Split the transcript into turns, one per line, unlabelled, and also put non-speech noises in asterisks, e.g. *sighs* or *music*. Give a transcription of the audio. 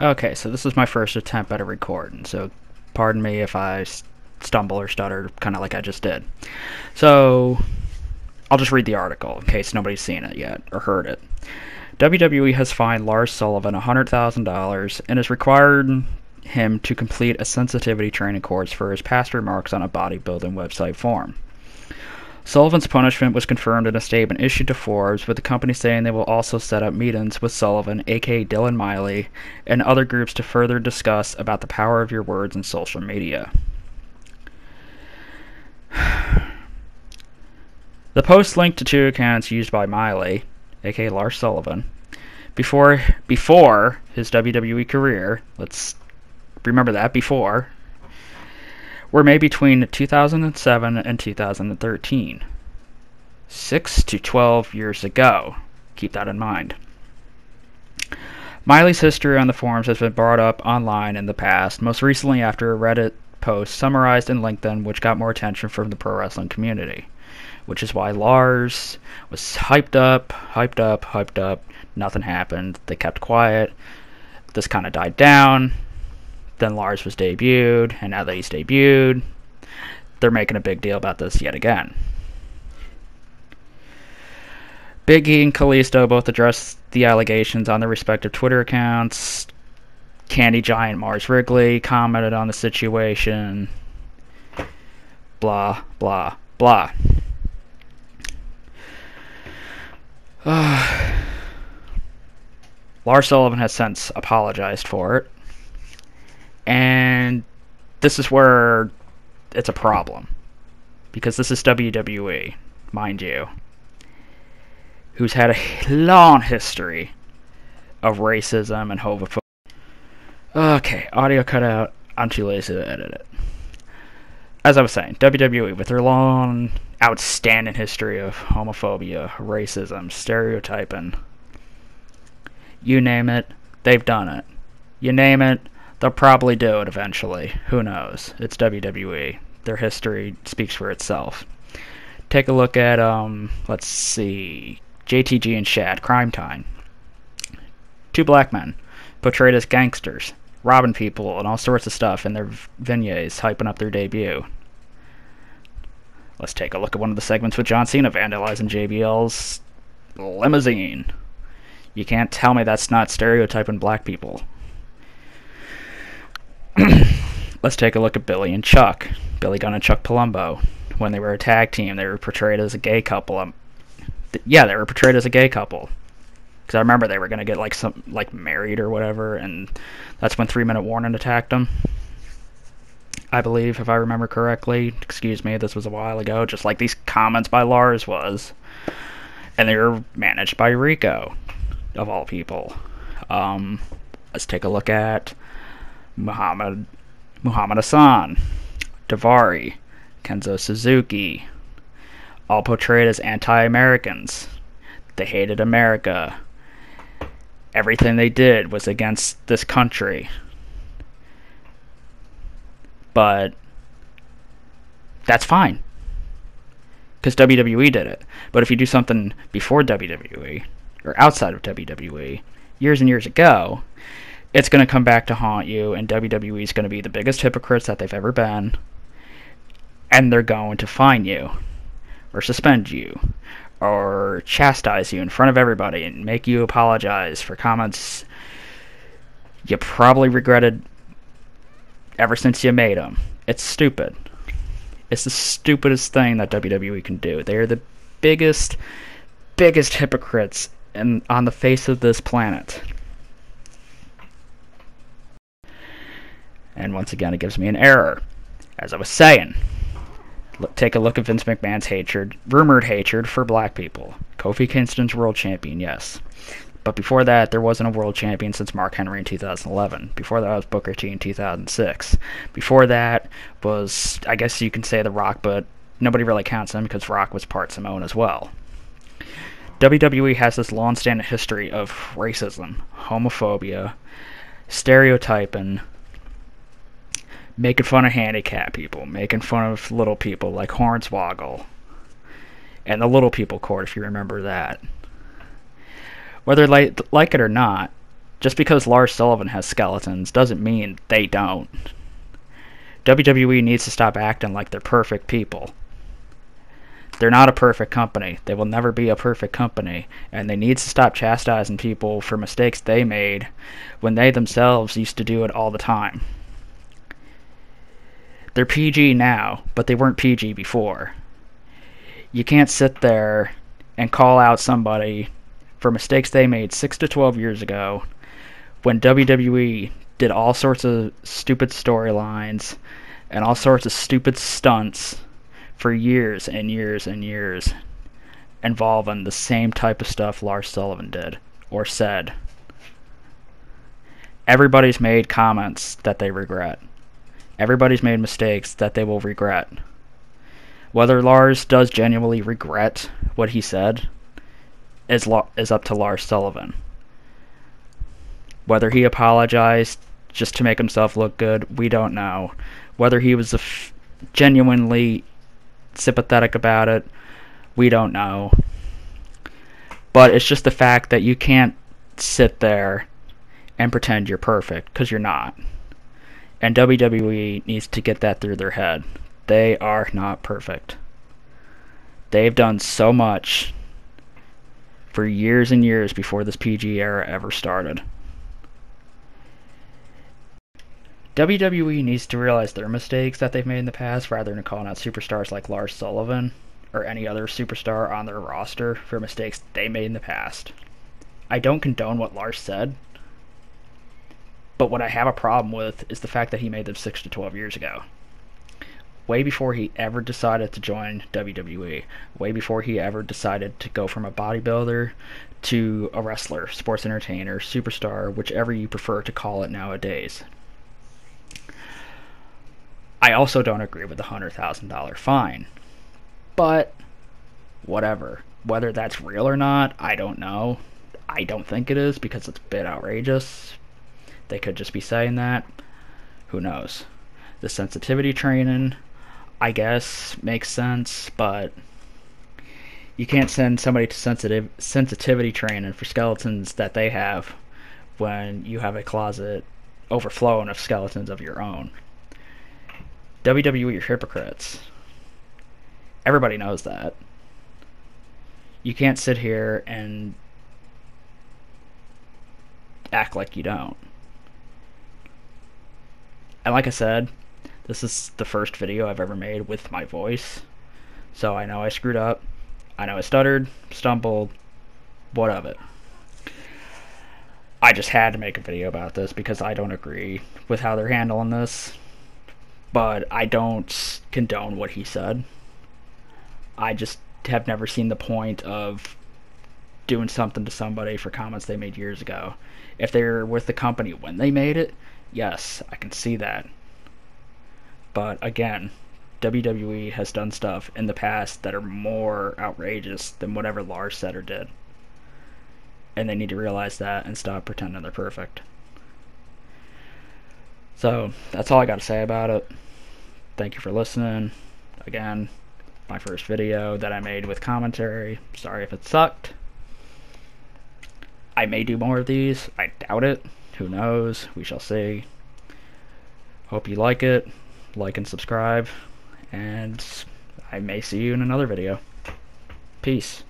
Okay, so this is my first attempt at a recording, so pardon me if I stumble or stutter, kind of like I just did. So, I'll just read the article in case nobody's seen it yet or heard it. WWE has fined Lars Sullivan $100,000 and has required him to complete a sensitivity training course for his past remarks on a bodybuilding website forum. Sullivan's punishment was confirmed in a statement issued to Forbes, with the company saying they will also set up meetings with Sullivan, aka Dylan Miley, and other groups to further discuss about the power of your words in social media. *sighs* The post linked to two accounts used by Miley, aka Lars Sullivan, before before his WWE career. Let's remember that before were made between 2007 and 2013. 6 to 12 years ago. Keep that in mind. Miley's history on the forums has been brought up online in the past, most recently after a Reddit post summarized in LinkedIn, which got more attention from the pro wrestling community. Which is why Lars was hyped up, hyped up, hyped up. Nothing happened. They kept quiet. This kind of died down. Then Lars was debuted, and now that he's debuted, they're making a big deal about this yet again. Big E and Kalisto both addressed the allegations on their respective Twitter accounts. Candy Giant Mars Wrigley commented on the situation. Blah, blah, blah. *sighs* Lars Sullivan has since apologized for it. And this is where it's a problem. Because this is WWE, mind you, who's had a long history of racism and homophobia. Okay, audio cut out. I'm too lazy to edit it. As I was saying, WWE, with their long, outstanding history of homophobia, racism, stereotyping, you name it, they've done it. You name it, they'll probably do it eventually. Who knows? It's WWE. Their history speaks for itself. Take a look at, um, let's see, JTG and Shad, Cryme Tyme. Two black men portrayed as gangsters, robbing people and all sorts of stuff in their vignettes, hyping up their debut. Let's take a look at one of the segments with John Cena vandalizing JBL's limousine. You can't tell me that's not stereotyping black people. *clears throat* Let's take a look at Billy and Chuck. Billy Gunn and Chuck Palumbo. When they were a tag team, they were portrayed as a gay couple. Um, th- yeah, they were portrayed as a gay couple. Because I remember they were gonna get like some like married or whatever, and that's when Three Minute Warning attacked them. I believe, if I remember correctly. Excuse me, this was a while ago. Just like these comments by Lars was, and they were managed by Rico, of all people. Um, let's take a look at Muhammad Muhammad Hassan, Daivari, Kenzo Suzuki, all portrayed as anti-Americans. They hated America. Everything they did was against this country. But that's fine. Because WWE did it. But if you do something before WWE, or outside of WWE, years and years ago, it's going to come back to haunt you, and WWE is going to be the biggest hypocrites that they've ever been, and they're going to fine you, or suspend you, or chastise you in front of everybody and make you apologize for comments you probably regretted ever since you made them. It's stupid. It's the stupidest thing that WWE can do. They are the biggest, biggest hypocrites in, on the face of this planet. And once again, it gives me an error. As I was saying, take a look at Vince McMahon's hatred, rumored hatred for black people. Kofi Kingston's world champion, yes. But before that, there wasn't a world champion since Mark Henry in 2011. Before that was Booker T in 2006. Before that was, I guess you can say The Rock, but nobody really counts him because Rock was part Samoan as well. WWE has this long-standing history of racism, homophobia, stereotyping, making fun of handicapped people, making fun of little people like Hornswoggle, and the Little People Court, if you remember that. Whether like like it or not, Just because Lars Sullivan has skeletons doesn't mean they don't. WWE needs to stop acting like they're perfect people. They're not a perfect company. They will never be a perfect company. And they need to stop chastising people for mistakes they made when they themselves used to do it all the time. They're PG now, but they weren't PG before. You can't sit there and call out somebody for mistakes they made 6 to 12 years ago when WWE did all sorts of stupid storylines and all sorts of stupid stunts for years and years and years involving the same type of stuff Lars Sullivan did or said. Everybody's made comments that they regret. Everybody's made mistakes that they will regret. Whether Lars does genuinely regret what he said is lo- is up to Lars Sullivan. Whether he apologized just to make himself look good, we don't know. Whether he was genuinely sympathetic about it. We don't know. But it's just the fact that you can't sit there and pretend you're perfect because you're not. And WWE needs to get that through their head. They are not perfect. They've done so much for years and years before this PG era ever started. WWE needs to realize their mistakes that they've made in the past rather than calling out superstars like Lars Sullivan or any other superstar on their roster for mistakes they made in the past. I don't condone what Lars said, but what I have a problem with is the fact that he made them 6 to 12 years ago. Way before he ever decided to join WWE, way before he ever decided to go from a bodybuilder to a wrestler, sports entertainer, superstar, whichever you prefer to call it nowadays. I also don't agree with the $100,000 fine. But, whatever. Whether that's real or not, I don't know. I don't think it is because it's a bit outrageous. They could just be saying that. Who knows? The sensitivity training, I guess, makes sense, but you can't send somebody to sensitive sensitivity training for skeletons that they have when you have a closet overflowing of skeletons of your own. WWE are hypocrites. Everybody knows that. You can't sit here and act like you don't. And like I said, this is the first video I've ever made with my voice. So I know I screwed up. I know I stuttered, stumbled, what of it. I just had to make a video about this because I don't agree with how they're handling this but I don't condone what he said. I just have never seen the point of doing something to somebody for comments they made years ago. If they're with the company when they made it, yes, I can see that. But again, WWE has done stuff in the past that are more outrageous than whatever Lars said or did. And they need to realize that and stop pretending they're perfect. So that's all I got to say about it. Thank you for listening. Again, my first video that I made with commentary. Sorry if it sucked. I may do more of these. I doubt it. Who knows? We shall see. Hope you like it. Like and subscribe. And I may see you in another video. Peace.